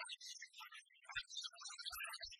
フフフ。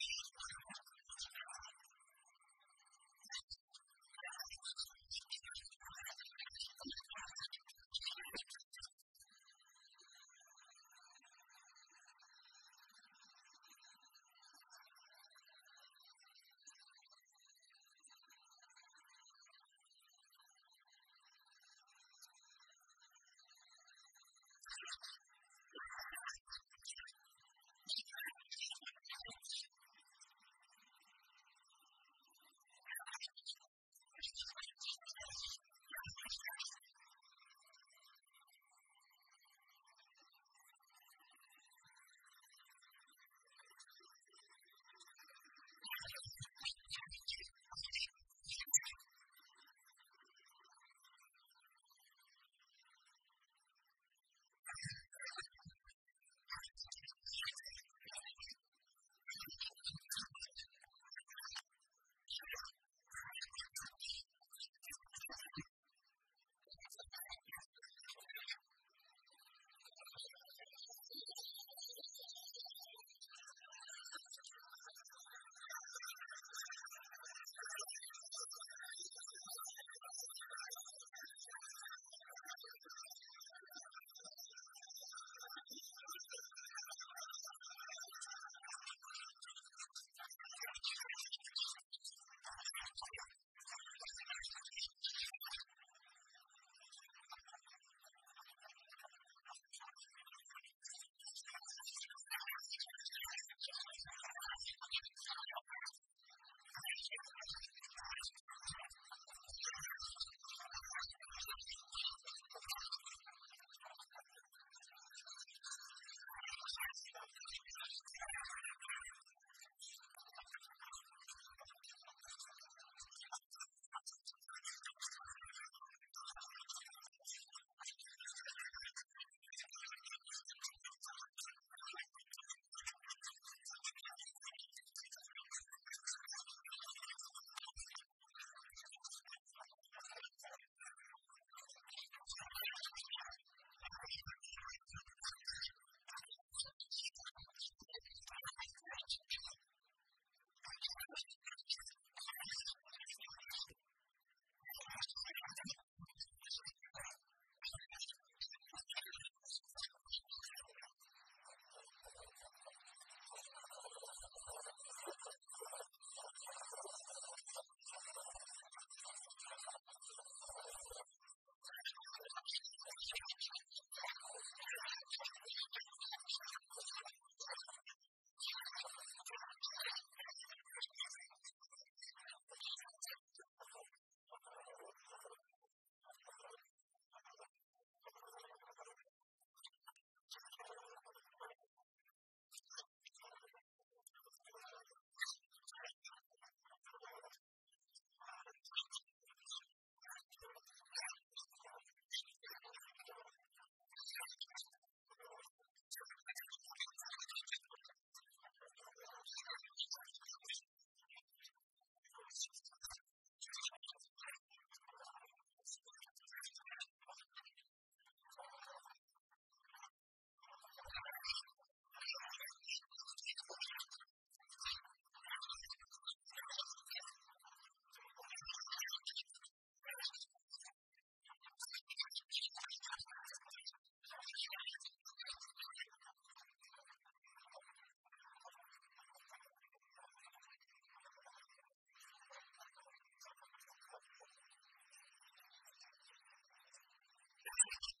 you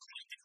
Christ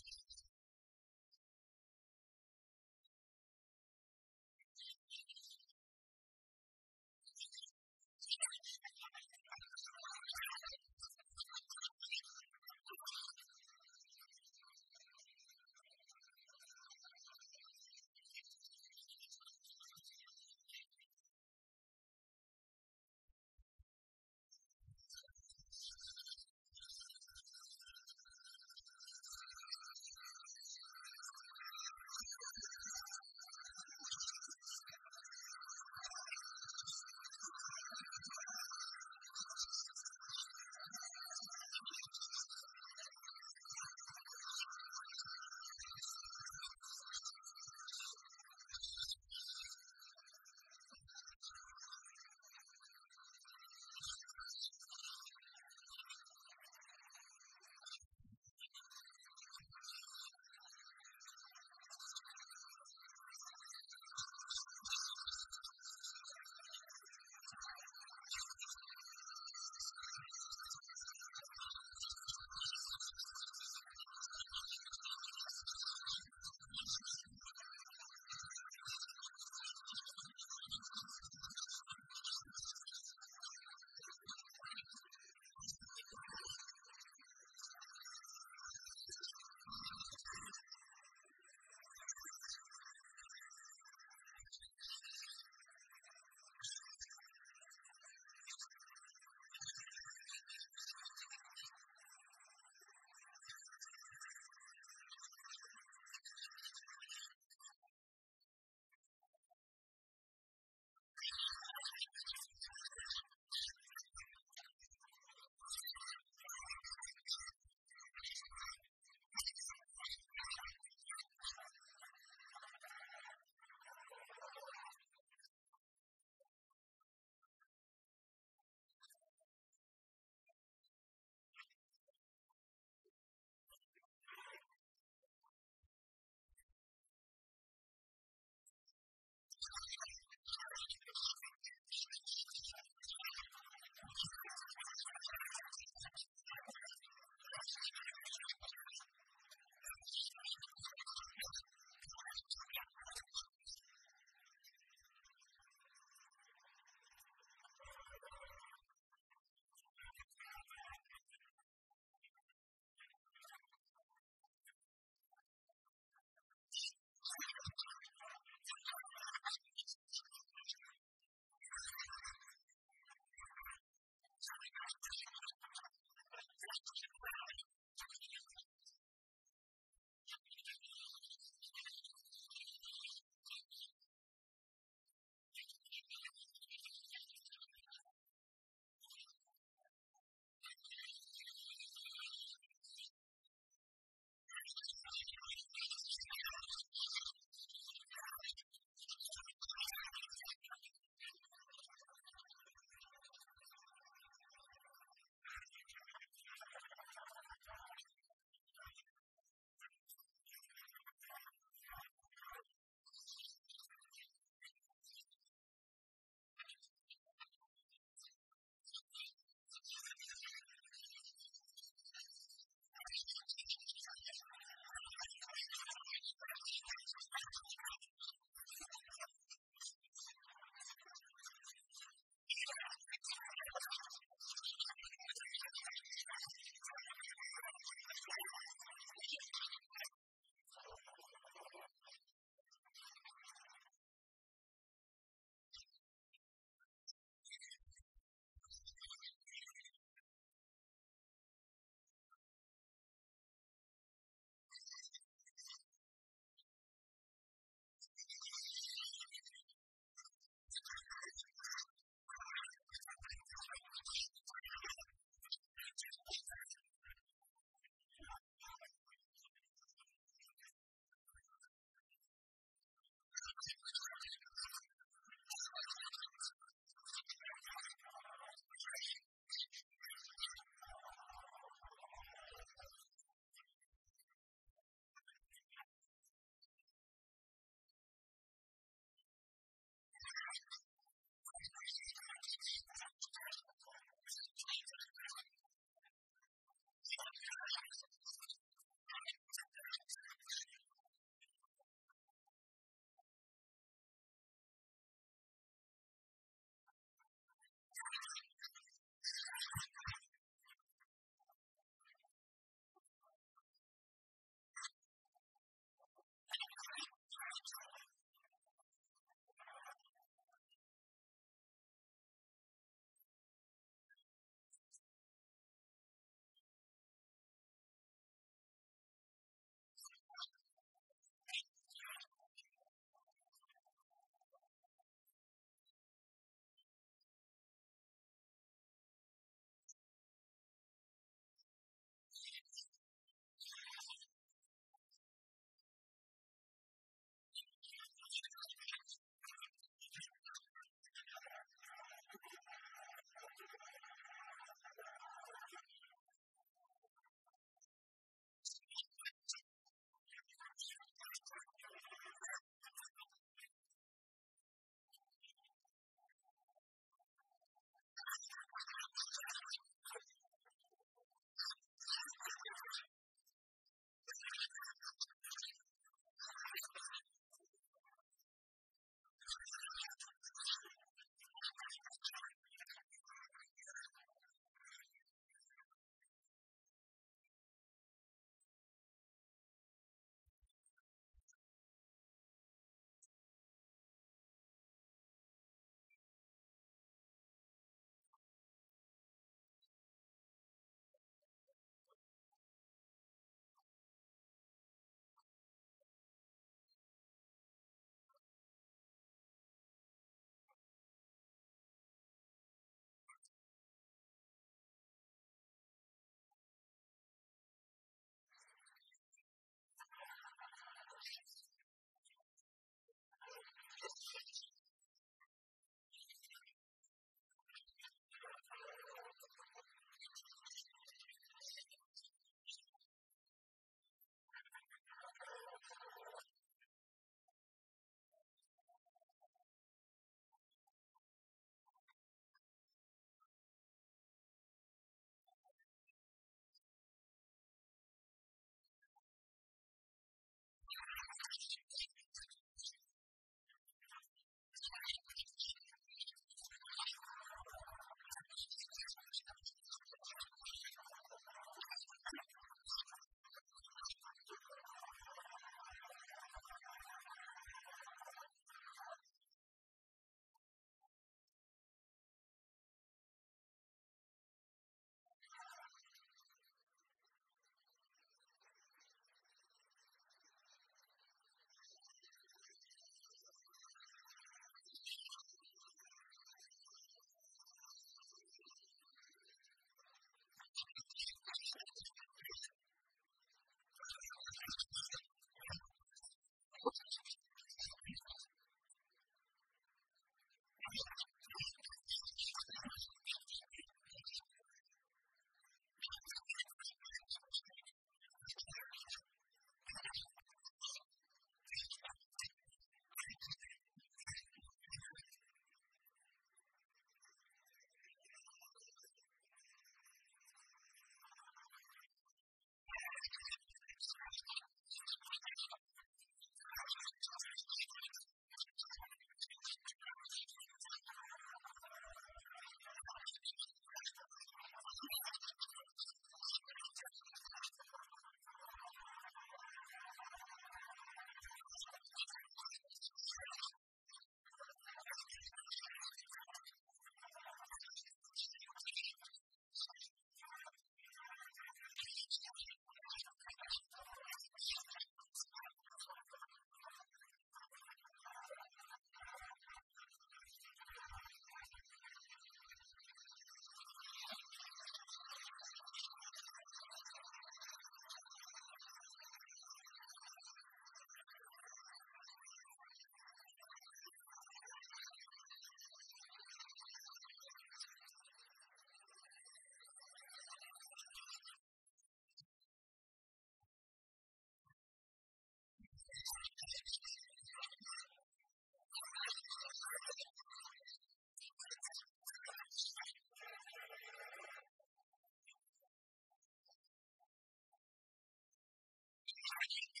hiding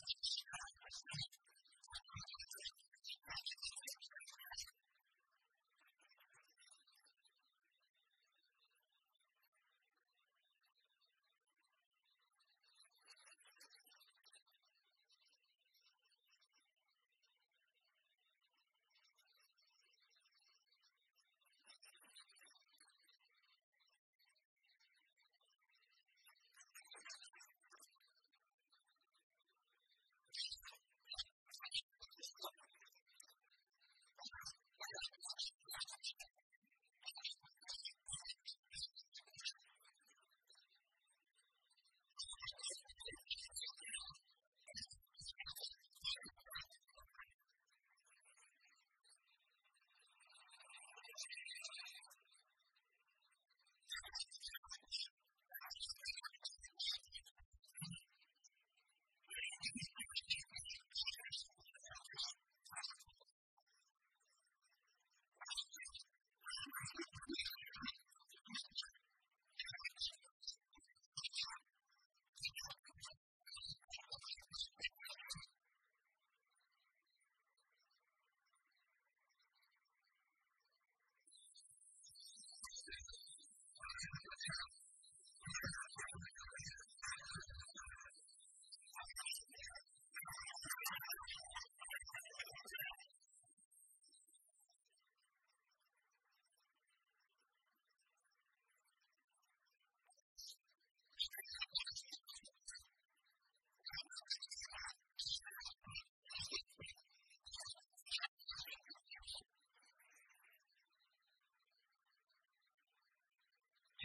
Thank you.